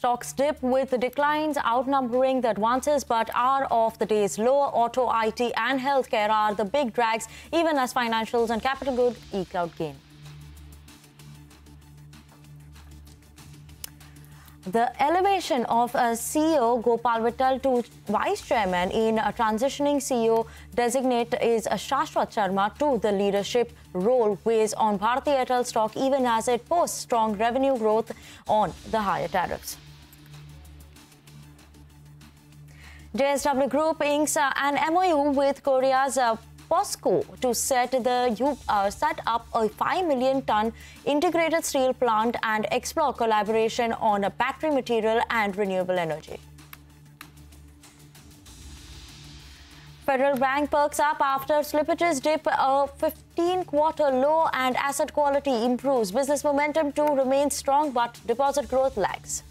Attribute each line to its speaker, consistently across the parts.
Speaker 1: Stocks dip with the declines outnumbering the advances but are off the day's low. Auto, IT and healthcare are the big drags even as financials and capital good eke out gain. The elevation of uh, CEO Gopal Vittal to vice chairman in a transitioning CEO designate is uh, Shashwat Sharma to the leadership role weighs on Bharti Airtel stock even as it posts strong revenue growth on the higher tariffs. JSW Group inks uh, an MOU with Korea's uh, POSCO to set the uh, set up a 5 million ton integrated steel plant and explore collaboration on battery material and renewable energy. Federal Bank perks up after slippages dip a 15 quarter low and asset quality improves. Business momentum too remains strong but deposit growth lags.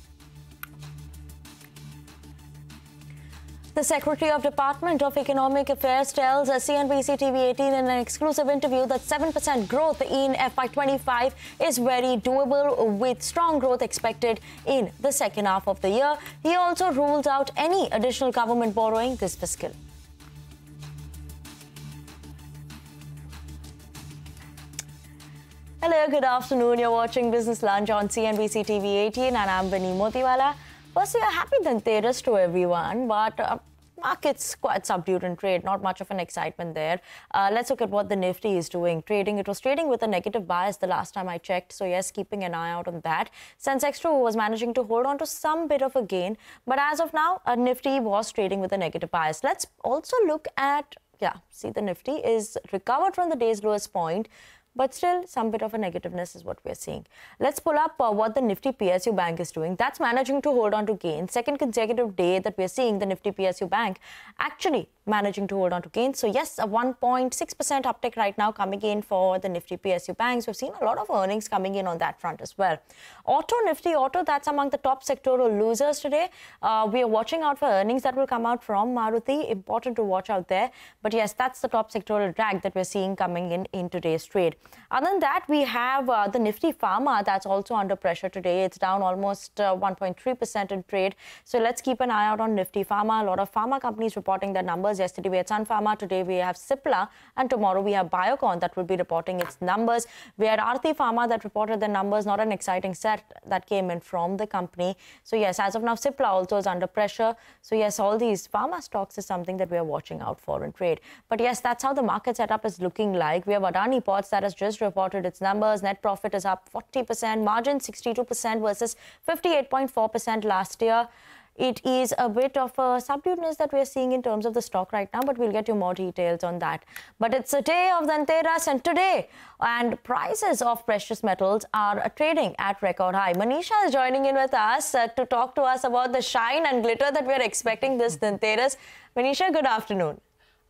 Speaker 1: The Secretary of Department of Economic Affairs tells CNBC TV 18 in an exclusive interview that 7% growth in FY25 is very doable with strong growth expected in the second half of the year. He also rules out any additional government borrowing this fiscal. Hello, good afternoon. You're watching Business Lunch on CNBC TV 18 and I'm Vinny Motiwala. Firstly, a happy Dhanteras to everyone, but uh, markets quite subdued in trade, not much of an excitement there. Uh, let's look at what the Nifty is doing. Trading, it was trading with a negative bias the last time I checked. So yes, keeping an eye out on that. Sensex 2 was managing to hold on to some bit of a gain. But as of now, a Nifty was trading with a negative bias. Let's also look at, yeah, see the Nifty is recovered from the day's lowest point but still some bit of a negativeness is what we're seeing. Let's pull up uh, what the Nifty PSU Bank is doing. That's managing to hold on to gains. Second consecutive day that we're seeing the Nifty PSU Bank actually managing to hold on to gains. So yes, a 1.6% uptick right now coming in for the Nifty PSU banks. We've seen a lot of earnings coming in on that front as well. Auto Nifty Auto, that's among the top sectoral losers today. Uh, we are watching out for earnings that will come out from Maruti. Important to watch out there. But yes, that's the top sectoral drag that we're seeing coming in in today's trade. Other than that, we have uh, the Nifty Pharma that's also under pressure today. It's down almost 1.3% uh, in trade. So let's keep an eye out on Nifty Pharma. A lot of pharma companies reporting their numbers Yesterday we had Sun Pharma, today we have Cipla, and tomorrow we have Biocon that will be reporting its numbers. We had Aarti Pharma that reported the numbers, not an exciting set that came in from the company. So yes, as of now, Cipla also is under pressure. So yes, all these pharma stocks is something that we are watching out for in trade. But yes, that's how the market setup is looking like. We have Adani Ports that has just reported its numbers. Net profit is up 40%, margin 62% versus 58.4% last year it is a bit of a subduedness that we're seeing in terms of the stock right now, but we'll get you more details on that. But it's a day of the Dhanteras and today, and prices of precious metals are trading at record high. Manisha is joining in with us uh, to talk to us about the shine and glitter that we're expecting this Dhanteras. Manisha, good afternoon.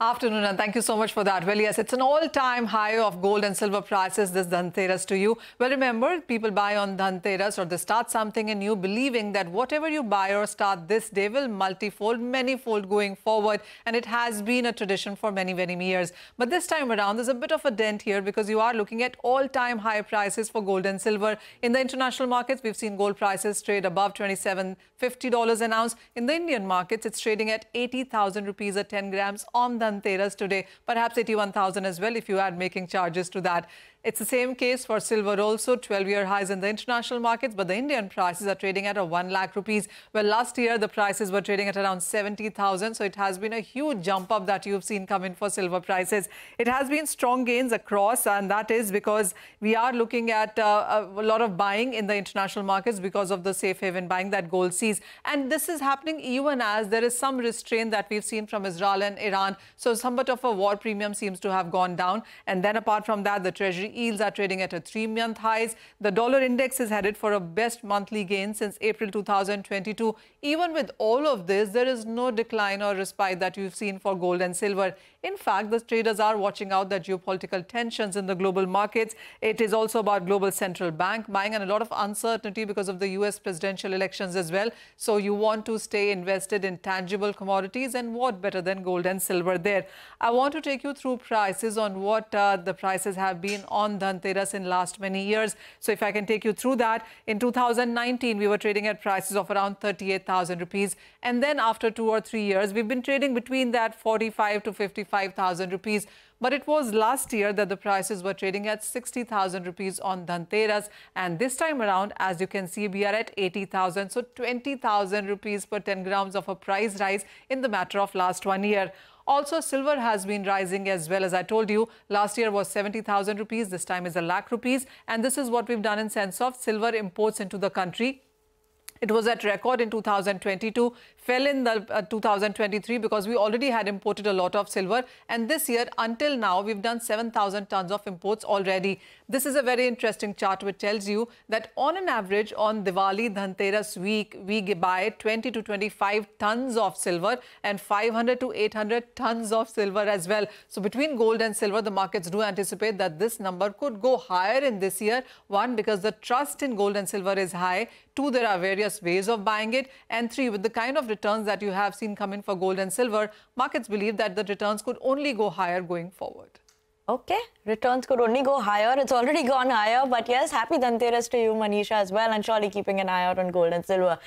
Speaker 2: Afternoon, and thank you so much for that. Well, yes, it's an all-time high of gold and silver prices this Dhanteras to you. Well, remember, people buy on Dhanteras or they start something anew, believing that whatever you buy or start this day will multifold, manyfold going forward. And it has been a tradition for many, many years. But this time around, there's a bit of a dent here because you are looking at all-time high prices for gold and silver. In the international markets, we've seen gold prices trade above $27.50 an ounce. In the Indian markets, it's trading at 80,000 rupees a 10 grams on the Dhanteras today, perhaps 81,000 as well if you add making charges to that. It's the same case for silver also, 12-year highs in the international markets, but the Indian prices are trading at a 1 lakh rupees. Well, last year the prices were trading at around 70,000, so it has been a huge jump up that you've seen come in for silver prices. It has been strong gains across, and that is because we are looking at uh, a lot of buying in the international markets because of the safe haven buying that gold sees. And this is happening even as there is some restraint that we've seen from Israel and Iran. So somewhat of a war premium seems to have gone down. And then apart from that, the Treasury yields are trading at a three-month highs. The dollar index is headed for a best monthly gain since April 2022. Even with all of this, there is no decline or respite that you've seen for gold and silver. In fact, the traders are watching out the geopolitical tensions in the global markets. It is also about global central bank buying and a lot of uncertainty because of the US presidential elections as well. So you want to stay invested in tangible commodities and what better than gold and silver there. I want to take you through prices on what uh, the prices have been on on Dhanteras in last many years. So if I can take you through that, in 2019, we were trading at prices of around 38,000 rupees. And then after two or three years, we've been trading between that 45 to 55,000 rupees. But it was last year that the prices were trading at 60,000 rupees on Dhanteras. And this time around, as you can see, we are at 80,000. So 20,000 rupees per 10 grams of a price rise in the matter of last one year. Also, silver has been rising as well. As I told you, last year was 70,000 rupees. This time is a lakh rupees. And this is what we've done in sense of silver imports into the country. It was at record in 2022, fell in the uh, 2023 because we already had imported a lot of silver. And this year, until now, we've done 7,000 tons of imports already. This is a very interesting chart which tells you that on an average on Diwali Dhanteras week, we buy 20 to 25 tons of silver and 500 to 800 tons of silver as well. So between gold and silver, the markets do anticipate that this number could go higher in this year. One, because the trust in gold and silver is high. Two, there are various ways of buying it. And three, with the kind of returns that you have seen come in for gold and silver, markets believe that the returns could only go higher going forward.
Speaker 1: Okay, returns could only go higher. It's already gone higher. But yes, happy Dhanteras to you, Manisha, as well, and surely keeping an eye out on gold and silver.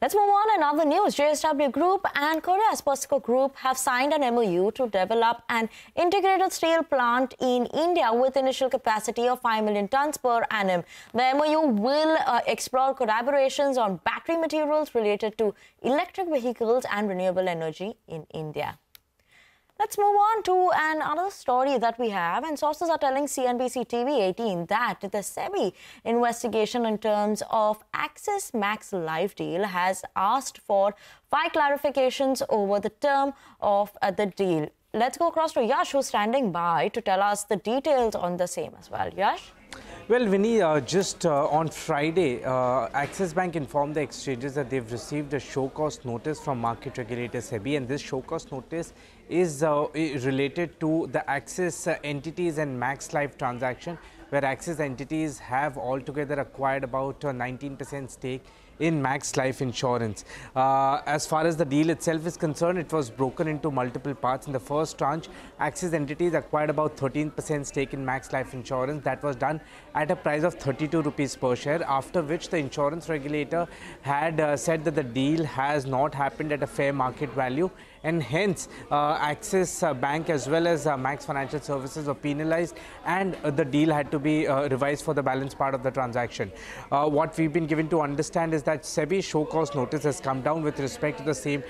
Speaker 1: Let's move on. In other news, JSW Group and Korea's POSCO Group have signed an MOU to develop an integrated steel plant in India with initial capacity of 5 million tons per annum. The MOU will uh, explore collaborations on battery materials related to electric vehicles and renewable energy in India. Let's move on to another story that we have. And sources are telling CNBC TV 18 that the SEBI investigation in terms of Axis Max Life deal has asked for five clarifications over the term of uh, the deal. Let's go across to Yash, who's standing by to tell us the details on the same as well. Yash?
Speaker 3: Well, Vinny, uh, just uh, on Friday, uh, Bank informed the exchanges that they've received a show cause notice from market regulator SEBI, and this show cause notice is uh, related to the Axis uh, entities and Max Life transaction, where Axis entities have altogether acquired about 19% stake in Max Life Insurance. Uh, as far as the deal itself is concerned, it was broken into multiple parts. In the first tranche, Axis entities acquired about 13% stake in Max Life Insurance. That was done at a price of 32 rupees per share, after which the insurance regulator had uh, said that the deal has not happened at a fair market value and hence uh, Axis uh, Bank as well as uh, Max Financial Services were penalized and the deal had to be revised for the balance part of the transaction. what we've been given to understand is that SEBI show cause notice has come down with respect to the same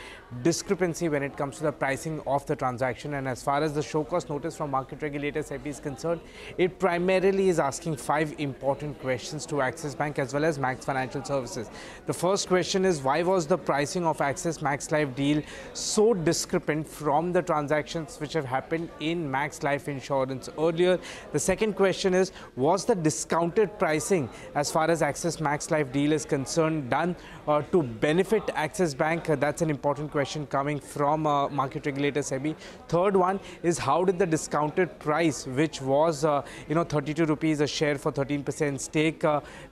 Speaker 3: discrepancy when it comes to the pricing of the transaction and as far as the show cause notice from market regulator SEBI is concerned, it primarily is asking five important questions to Axis Bank as well as Max Financial Services. The first question is why was the pricing of Axis Max Life deal so discrepant from the transactions which have happened in Max Life Insurance earlier. The second question is, was the discounted pricing as far as Axis Max Life deal is concerned done uh, to benefit Axis Bank? Uh, that's an important question coming from uh, market regulator SEBI. Third one is how did the discounted price, which was, uh, you know, 32 rupees a share for 13% stake,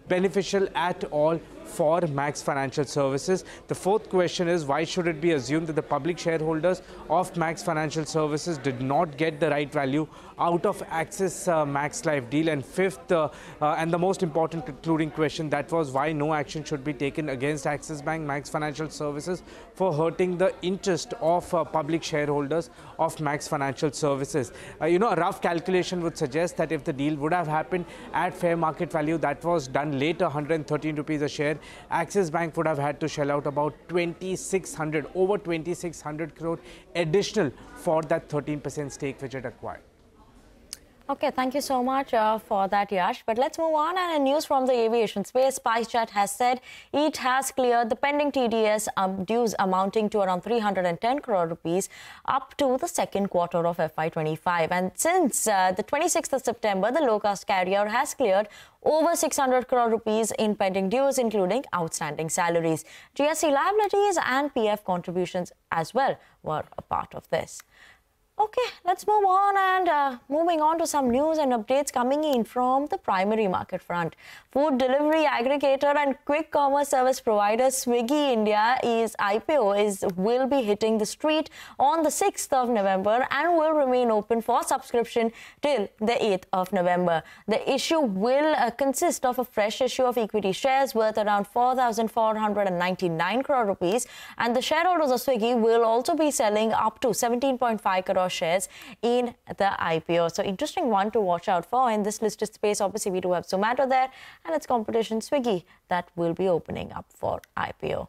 Speaker 3: beneficial at all for Max Financial Services. The fourth question is why should it be assumed that the public shareholders of Max Financial Services did not get the right value out of Axis uh, Max Life deal? And fifth, uh, uh, and the most important concluding question, that was why no action should be taken against Axis Bank, Max Financial Services for hurting the interest of uh, public shareholders of Max Financial Services. Uh, you know, a rough calculation would suggest that if the deal would have happened at fair market value, that was done later, 113 rupees a share, Axis Bank would have had to shell out about 2600, over 2600 crore additional for that 13% stake which it acquired.
Speaker 1: Okay, thank you so much uh, for that, Yash. But let's move on. And news from the aviation space, SpiceJet has said it has cleared the pending TDS um, dues amounting to around 310 crore rupees up to the second quarter of FY25. And since uh, the 26th of September, the low-cost carrier has cleared over 600 crore rupees in pending dues, including outstanding salaries. GST liabilities and PF contributions as well were a part of this. Okay, let's move on and uh, moving on to some news and updates coming in from the primary market front. Food delivery aggregator and quick commerce service provider Swiggy India is IPO is will be hitting the street on the 6th of November and will remain open for subscription till the 8th of November. The issue will uh, consist of a fresh issue of equity shares worth around 4,499 crore rupees and the shareholders of Swiggy will also be selling up to 17.5 crore shares in the IPO. So interesting one to watch out for in this listed space. Obviously, we do have Zomato there and its competition Swiggy that will be opening up for IPO.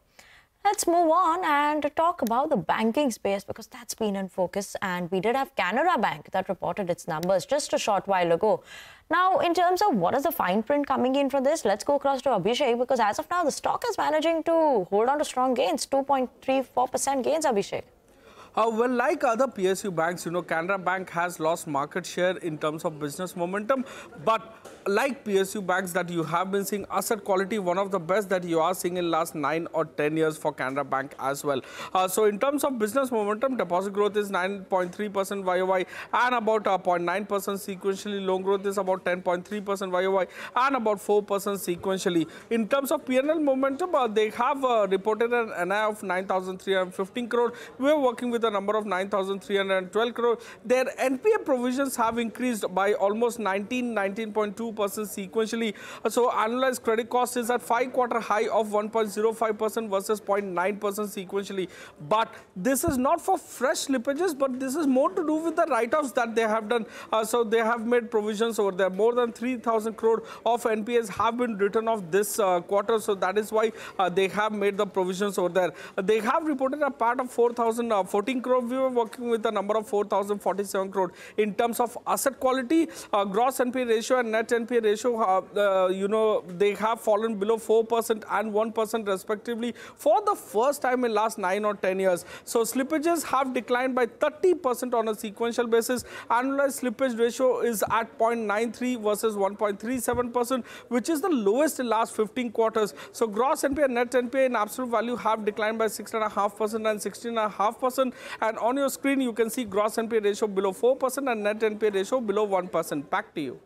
Speaker 1: Let's move on and talk about the banking space because that's been in focus. And we did have Canara Bank that reported its numbers just a short while ago. Now, in terms of what is the fine print coming in for this, let's go across to Abhishek because as of now, the stock is managing to hold on to strong gains, 2.34% gains, Abhishek.
Speaker 4: Uh, well, like other PSU banks, you know, Canara Bank has lost market share in terms of business momentum. But like PSU banks that you have been seeing, asset quality, one of the best that you are seeing in last 9 or 10 years for Canara Bank as well. Uh, so in terms of business momentum, deposit growth is 9.3% YOY and about 0.9% sequentially. Loan growth is about 10.3% YOY and about 4% sequentially. In terms of PNL momentum, uh, they have uh, reported an NI of 9,315 crore. We're working with a number of 9,312 crore. Their NPA provisions have increased by almost 19, 19.2% sequentially. So annualized credit cost is at five quarter high of 1.05% versus 0.9% sequentially. But this is not for fresh slippages, but this is more to do with the write-offs that they have done. Uh, so they have made provisions over there. More than 3,000 crore of NPAs have been written off this uh, quarter. So that is why uh, they have made the provisions over there. they have reported a part of 4,014 crore. We were working with a number of 4,047 crore. In terms of asset quality, uh, gross NPA ratio and net NPA ratio, uh, uh, you know, they have fallen below 4% and 1% respectively for the first time in last 9 or 10 years. So slippages have declined by 30% on a sequential basis. Annualized slippage ratio is at 0.93 versus 1.37%, which is the lowest in last 15 quarters. So gross NPA and net NPA in absolute value have declined by 6.5% and 16.5%. And on your screen, you can see gross NPA ratio below 4% and net NPA ratio below 1%. Back to you.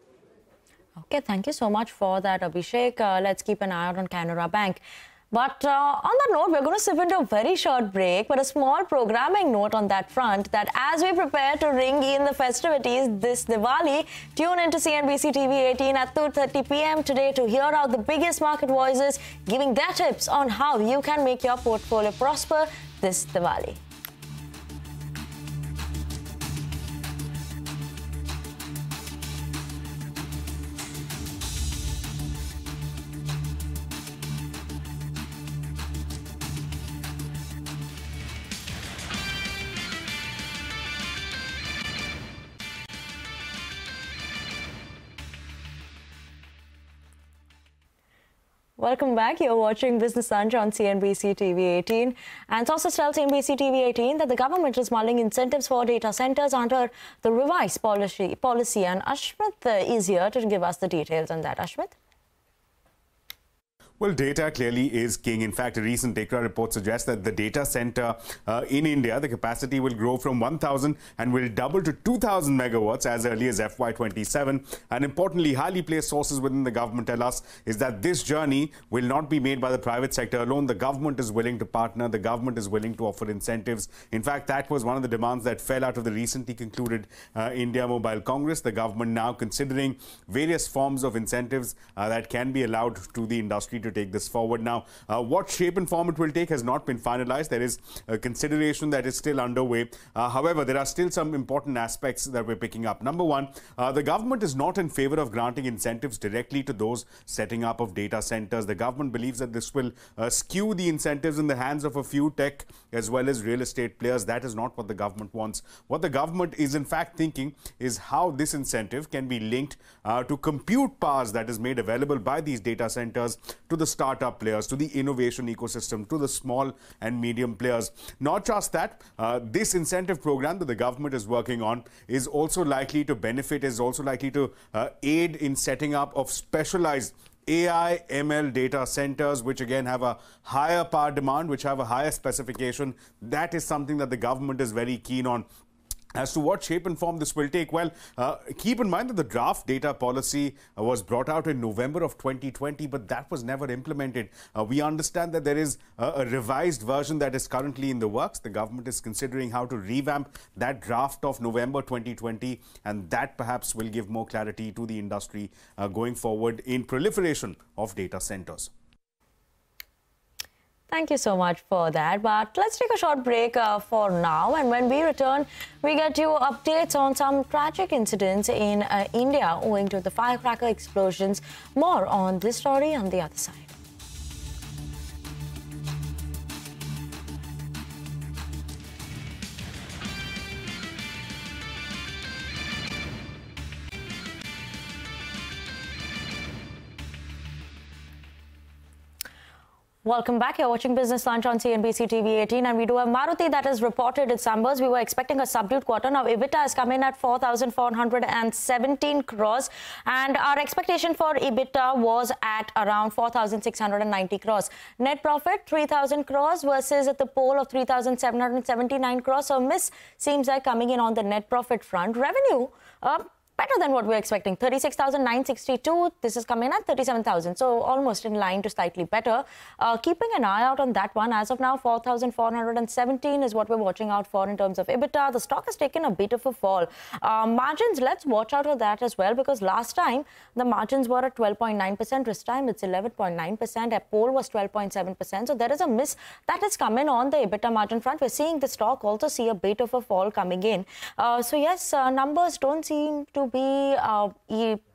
Speaker 1: Okay, thank you so much for that, Abhishek. Uh, let's keep an eye out on Canara Bank. But uh, on that note, we're going to slip into a very short break, but a small programming note on that front that as we prepare to ring in the festivities this Diwali, tune into CNBC TV 18 at 2.30 p.m. today to hear out the biggest market voices giving their tips on how you can make your portfolio prosper this Diwali. Welcome back. You're watching Business Lunch on CNBC TV 18. And sources tell CNBC TV 18 that the government is mulling incentives for data centers under the revised policy. policy. And Ashmit uh, is here to give us the details on that. Ashmit?
Speaker 5: Well, data clearly is king. In fact, a recent DEKRA report suggests that the data center uh, in India, the capacity will grow from 1,000 and will double to 2,000 megawatts as early as FY27. And importantly, highly placed sources within the government tell us is that this journey will not be made by the private sector alone. The government is willing to partner. The government is willing to offer incentives. In fact, that was one of the demands that fell out of the recently concluded uh, India Mobile Congress. The government now considering various forms of incentives uh, that can be allowed to the industry to take this forward. Now, uh, what shape and form it will take has not been finalized. There is a consideration that is still underway. Uh, however, there are still some important aspects that we're picking up. Number one, uh, the government is not in favor of granting incentives directly to those setting up of data centers. The government believes that this will uh, skew the incentives in the hands of a few tech as well as real estate players. That is not what the government wants. What the government is in fact thinking is how this incentive can be linked uh, to compute powers that is made available by these data centers to the startup players, to the innovation ecosystem, to the small and medium players. Not just that, uh, this incentive program that the government is working on is also likely to benefit, is also likely to uh, aid in setting up of specialized AI ML data centers, which again have a higher power demand, which have a higher specification. That is something that the government is very keen on as to what shape and form this will take, well, uh, keep in mind that the draft data policy uh, was brought out in November of 2020, but that was never implemented. Uh, we understand that there is a, revised version that is currently in the works. The government is considering how to revamp that draft of November 2020, and that perhaps will give more clarity to the industry uh, going forward in proliferation of data centers.
Speaker 1: Thank you so much for that. But let's take a short break uh, for now. And when we return, we get you updates on some tragic incidents in uh, India owing to the firecracker explosions. More on this story on the other side. Welcome back. You're watching Business Lunch on CNBC TV 18, and we do have Maruti that has reported its numbers. We were expecting a subdued quarter. Now, EBITDA has come in at 4,417 crores, and our expectation for EBITDA was at around 4,690 crores. Net profit 3,000 crores versus at the poll of 3,779 crores. So, miss seems like coming in on the net profit front. Revenue. Uh, better than what we are expecting. 36,962. This is coming at 37,000. So almost in line to slightly better. Uh, keeping an eye out on that one. As of now, 4,417 is what we're watching out for in terms of EBITDA. The stock has taken a bit of a fall. Uh, margins, let's watch out for that as well because last time the margins were at 12.9%. This time it's 11.9%. A poll was 12.7%. So there is a miss that has come in on the EBITDA margin front. We're seeing the stock also see a bit of a fall coming in. Uh, so yes, uh, numbers don't seem to be uh,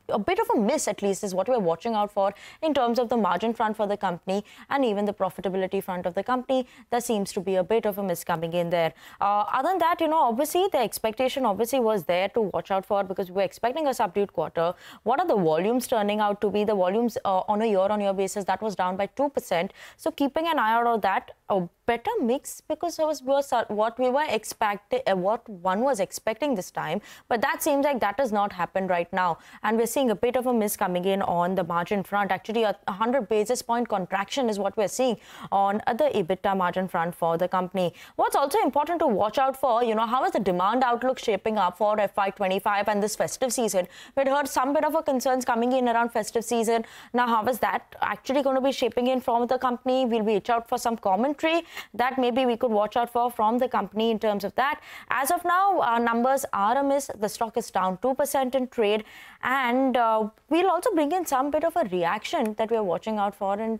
Speaker 1: a bit of a miss, at least, is what we're watching out for in terms of the margin front for the company and even the profitability front of the company. There seems to be a bit of a miss coming in there. Uh, other than that, you know, obviously the expectation obviously was there to watch out for because we're expecting a subdued quarter. What are the volumes turning out to be? The volumes uh, on a year-on-year basis that was down by two percent. So keeping an eye out on that, a better mix because it was, uh, what we were expecting, uh, what one was expecting this time. But that seems like that has not happened right now, and we're seeing a bit of a miss coming in on the margin front. Actually, a 100 basis point contraction is what we're seeing on the EBITDA margin front for the company. What's also important to watch out for, you know, how is the demand outlook shaping up for FY25 and this festive season? We'd heard some bit of a concerns coming in around festive season. Now, how is that actually going to be shaping in from the company? We'll reach out for some commentary that maybe we could watch out for from the company in terms of that. As of now, our numbers are a miss. The stock is down 2% in trade and uh, we'll also bring in some bit of a reaction that we're watching out for in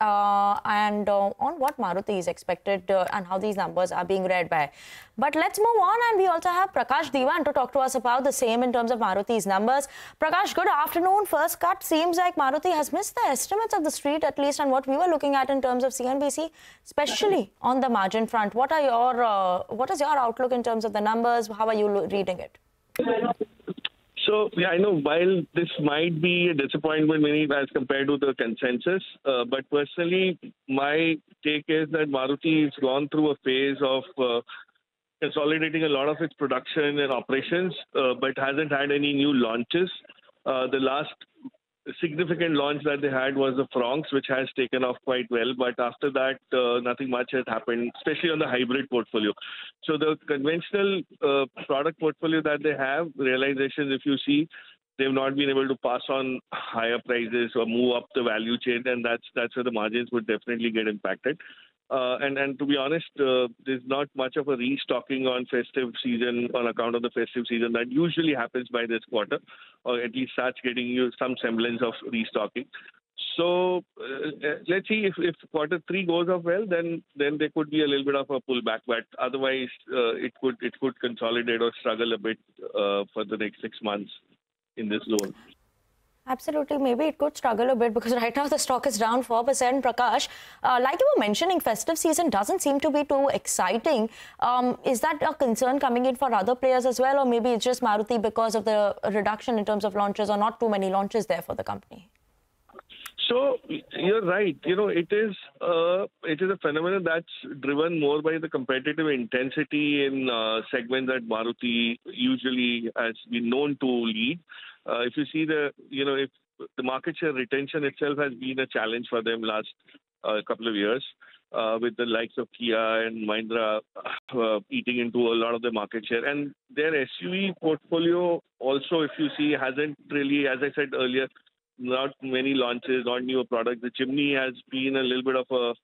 Speaker 1: uh, and uh, on what Maruti is expected uh, and how these numbers are being read by. But let's move on and we also have Prakash Diwan to talk to us about the same in terms of Maruti's numbers. Prakash, good afternoon. First cut seems like Maruti has missed the estimates of the street at least and what we were looking at in terms of CNBC, especially on the margin front. What are your uh, what is your outlook in terms of the numbers? How are you reading it?
Speaker 6: So yeah, I know while this might be a disappointment as compared to the consensus, uh, but personally, my take is that Maruti has gone through a phase of uh, consolidating a lot of its production and operations, uh, but hasn't had any new launches. Uh, the last significant launch that they had was the Fronx, which has taken off quite well. But after that, uh, nothing much has happened, especially on the hybrid portfolio. So the conventional uh, product portfolio that they have, realizations, if you see, they've not been able to pass on higher prices or move up the value chain, and that's that's where the margins would definitely get impacted. Uh, and and to be honest, uh, there's not much of a restocking on festive season on account of the festive season that usually happens by this quarter, or at least starts getting you some semblance of restocking. So uh, uh, let's see if, if quarter three goes off well, then then there could be a little bit of a pullback. But otherwise, uh, it could it could consolidate or struggle a bit uh, for the next six months in this zone.
Speaker 1: Absolutely. Maybe it could struggle a bit because right now the stock is down 4%. Prakash, uh, like you were mentioning, festive season doesn't seem to be too exciting. Um, is that a concern coming in for other players as well? Or maybe it's just Maruti because of the reduction in terms of launches or not too many launches there for the company?
Speaker 6: So you're right. You know, it is uh, it is a phenomenon that's driven more by the competitive intensity in uh, segments that Maruti usually has been known to lead. Uh, if you see the, you know, if the market share retention itself has been a challenge for them last uh, couple of years. uh, with the likes of Kia and Mahindra uh, eating into a lot of the market share. And their SUV portfolio also, if you see, hasn't really, as I said earlier, not many launches, not new products. The Jimny has been a little bit of a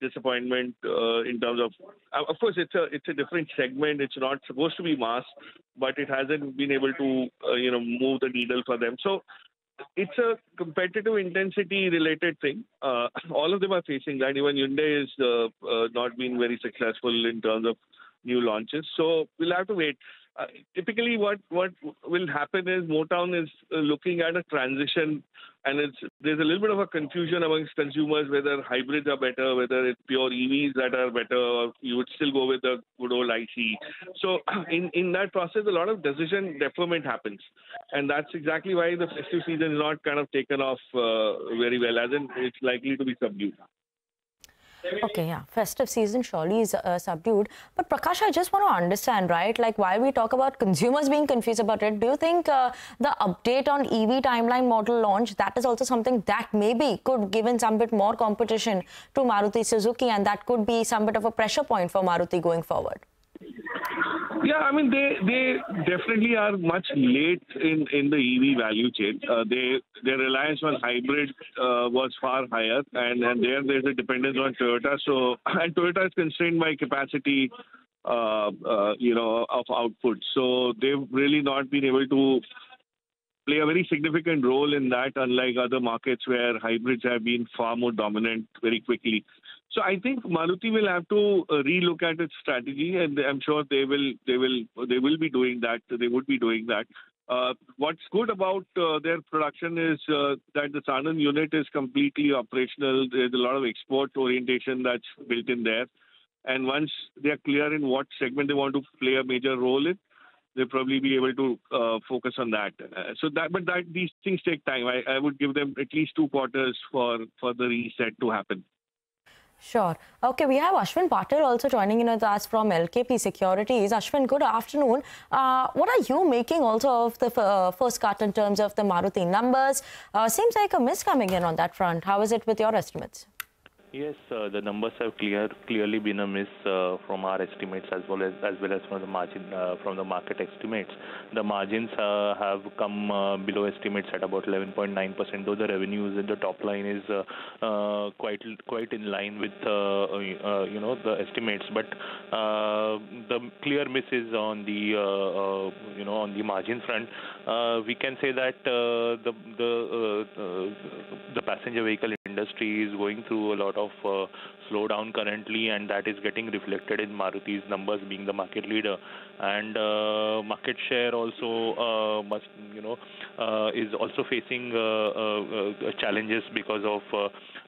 Speaker 6: disappointment uh, in terms of uh, of course it's a it's a different segment it's not supposed to be mass but it hasn't been able to uh, you know move the needle for them so it's a competitive intensity related thing. Uh, all of them are facing that. Even Hyundai is uh, uh, not been very successful in terms of new launches. So we'll have to wait. Typically, what what will happen is Motown is looking at a transition, and it's there's a little bit of a confusion amongst consumers whether hybrids are better, whether it's pure EVs that are better, or you would still go with the good old ICE. So in in that process, a lot of decision deferment happens, and that's exactly why the festive season is not kind of taken off uh, very well, as in it's likely to be subdued.
Speaker 1: Okay, yeah, festive season surely is uh, subdued. But Prakash, I just want to understand, right? Like, while we talk about consumers being confused about it, do you think uh, the update on EV timeline model launch that is also something that maybe could give in some bit more competition to Maruti Suzuki, and that could be some bit of a pressure point for Maruti going forward?
Speaker 6: Yeah, I mean they they definitely are much late in in the EV value chain. Uh, they their reliance on hybrid uh, was far higher, and and there there's a dependence on Toyota. So and Toyota is constrained by capacity, uh, uh, you know, of output. So they've really not been able to play a very significant role in that, unlike other markets where hybrids have been far more dominant very quickly. So I think Maruti will have to uh, relook at its strategy, and I'm sure they will they will they will be doing that. They would be doing that. Uh, what's good about uh, their production is uh, that the Sanand unit is completely operational. There's a lot of export orientation that's built in there, and once they are clear in what segment they want to play a major role in, they'll probably be able to uh, focus on that. Uh, so that, but that these things take time. I, I would give them at least two quarters for for the reset to happen.
Speaker 1: Sure. Okay, we have Ashwin Patil also joining in with us from LKP Securities. Ashwin, good afternoon. Uh, what are you making also of the uh, first cut in terms of the Maruti numbers? Uh, seems like a miss coming in on that front. How is it with your estimates?
Speaker 7: Yes, uh, the numbers have clear, clearly been a miss uh, from our estimates as well as as well as from the margin uh, from the market estimates. The margins uh, have come uh, below estimates at about 11.9%, though the revenues in the top line is uh, quite quite in line with you know the estimates. But the clear miss is on the you know on the margin front. we can say that the the the passenger vehicle industry is going through a lot of uh, slowdown currently, and that is getting reflected in Maruti's numbers being the market leader. And uh, market share also uh, must, you know, uh, is also facing uh, uh, challenges because of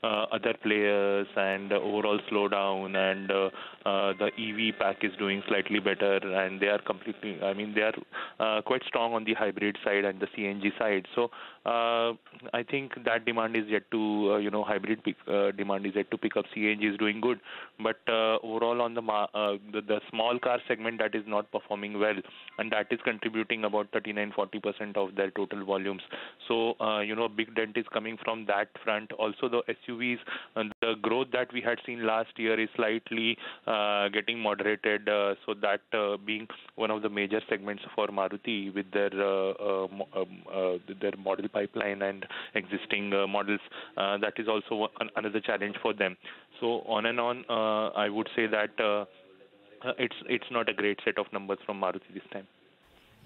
Speaker 7: other players and overall slowdown. And the EV pack is doing slightly better, and they are completely. I mean, they are quite strong on the hybrid side and the CNG side. So I think that demand is yet to, you know, hybrid pick, demand is yet to pick up. CNG is doing good, but uh, overall on the, uh, the, the small car segment that is not performing well, and that is contributing about 39-40% of their total volumes. So uh, you know, a big dent is coming from that front. Also, the SUVs, the growth that we had seen last year is slightly getting moderated. so that being one of the major segments for Maruti with their um, their model pipeline and existing uh, models. Uh, that is also one, another challenge for them. So on and on, uh, I would say that uh, uh, it's it's not a great set of numbers from Maruti this time.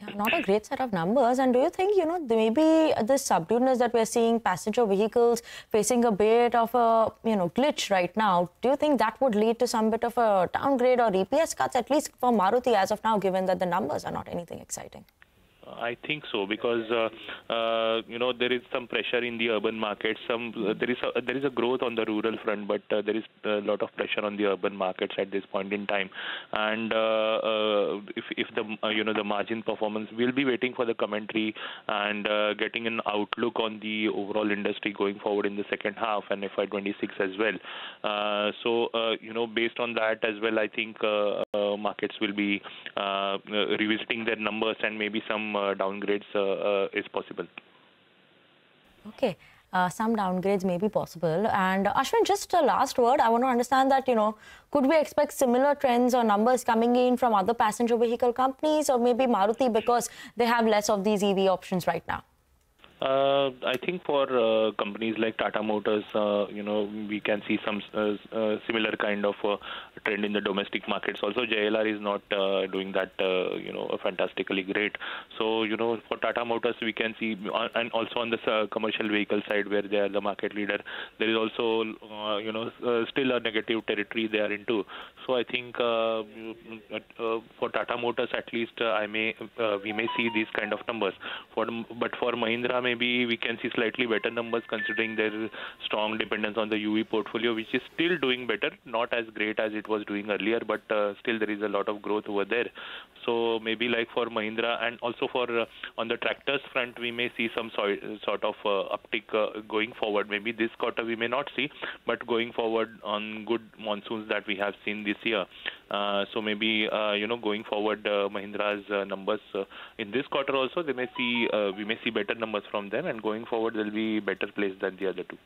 Speaker 1: Yeah, not a great set of numbers. And do you think, you know, maybe this subduedness that we're seeing, passenger vehicles facing a bit of a, you know, glitch right now, do you think that would lead to some bit of a downgrade or EPS cuts, at least for Maruti as of now, given that the numbers are not anything exciting?
Speaker 7: I think so because uh, uh, you know there is some pressure in the urban markets. Some uh, there is a, there is a growth on the rural front, but uh, there is a lot of pressure on the urban markets at this point in time. And uh, uh, if if the you know the margin performance, we'll be waiting for the commentary and getting an outlook on the overall industry going forward in the second half and FY26 as well. so you know based on that as well, I think markets will be revisiting their numbers and maybe some uh, downgrades uh, uh, is possible.
Speaker 1: Okay. uh, some downgrades may be possible. And uh, Ashwin, just a last word. I want to understand that, you know, could we expect similar trends or numbers coming in from other passenger vehicle companies or maybe Maruti because they have less of these EV options right now?
Speaker 7: Uh, I think for uh, companies like Tata Motors, uh, you know, we can see some uh, uh, similar kind of uh, trend in the domestic markets. Also, JLR is not doing that, you know, fantastically great. So, you know, for Tata Motors, we can see, and also on the commercial vehicle side, where they are the market leader, there is also, you know, still a negative territory they are into. So, I think for Tata Motors, at least, I may we may see these kind of numbers. For but for Mahindra maybe we can see slightly better numbers considering their strong dependence on the UV portfolio, which is still doing better, not as great as it was doing earlier, but uh, still there is a lot of growth over there. So maybe like for Mahindra and also for uh, on the tractors front, we may see some so sort of uh, uptick uh, going forward. Maybe this quarter we may not see, but going forward on good monsoons that we have seen this year. Uh, so maybe uh, you know going forward, Mahindra's numbers in this quarter also they may see we may see better numbers from from them, and going forward, they'll be better placed than the other two.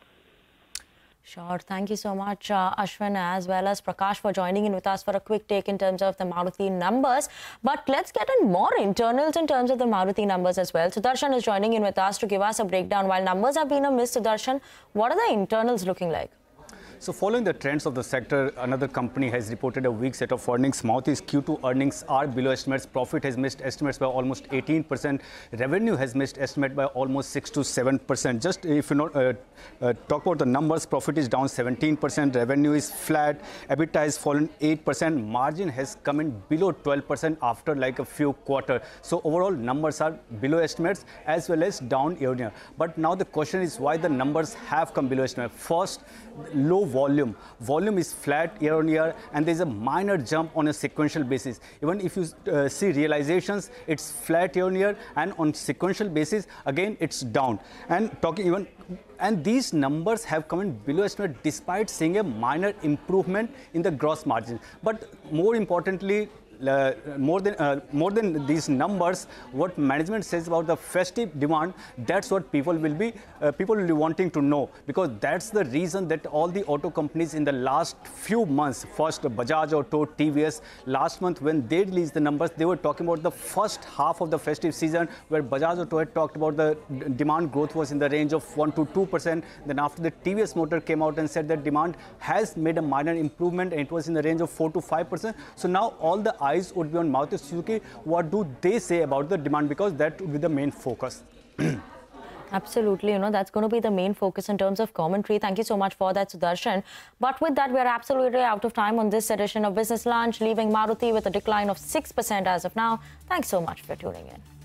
Speaker 1: Sure. Thank you so much, uh, Ashwin, as well as Prakash, for joining in with us for a quick take in terms of the Maruti numbers. But let's get in more internals in terms of the Maruti numbers as well. Sudarshan is joining in with us to give us a breakdown. While numbers have been a miss, Sudarshan, what are the internals looking like?
Speaker 8: So following the trends of the sector, another company has reported a weak set of earnings. Maruti's Q2 earnings are below estimates. Profit has missed estimates by almost 18%. Revenue has missed estimate by almost 6 to 7%. Just if you know, uh, uh, talk about the numbers, profit is down 17%, revenue is flat, EBITDA has fallen 8%, margin has come in below 12% after like a few quarters. So overall numbers are below estimates as well as down year on year. But now the question is why the numbers have come below estimate. First, low volume. Volume is flat year on year and there's a minor jump on a sequential basis. Even if you uh, see realizations, it's flat year on year and on sequential basis, again, it's down. And talking even and these numbers have come in below estimate despite seeing a minor improvement in the gross margin. But more importantly, uh, more than uh, more than these numbers, what management says about the festive demand, that's what people will be uh, people will be wanting to know because that's the reason that all the auto companies in the last few months, first Bajaj Auto, TVS, last month when they released the numbers, they were talking about the first half of the festive season where Bajaj Auto had talked about the demand growth was in the range of one to two percent. Then after the TVS Motor came out and said that demand has made a minor improvement and it was in the range of four to five percent. So now all the eyes would be on Maruti Suzuki. What do they say about the demand? Because that would be the main focus.
Speaker 1: Absolutely, you know, that's going to be the main focus in terms of commentary. Thank you so much for that, Sudarshan. But with that, we're absolutely out of time on this edition of Business Lunch, leaving Maruti with a decline of 6% as of now. Thanks so much for tuning in.